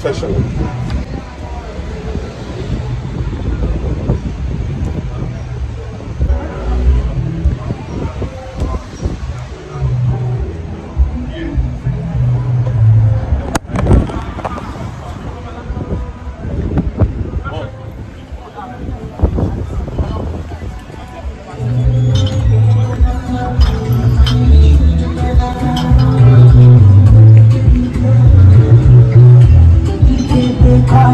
professional. I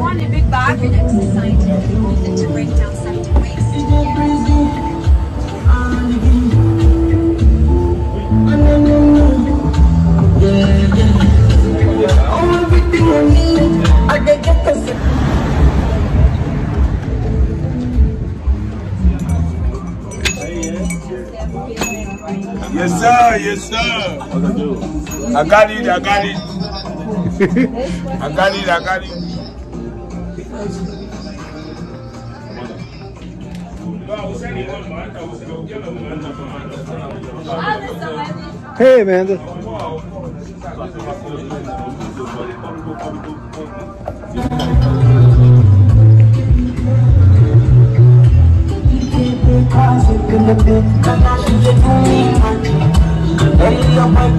want a big bag? Yes, sir. Yes, sir. I got it. I got it. I got it. I got it. Hey, Amanda. You're my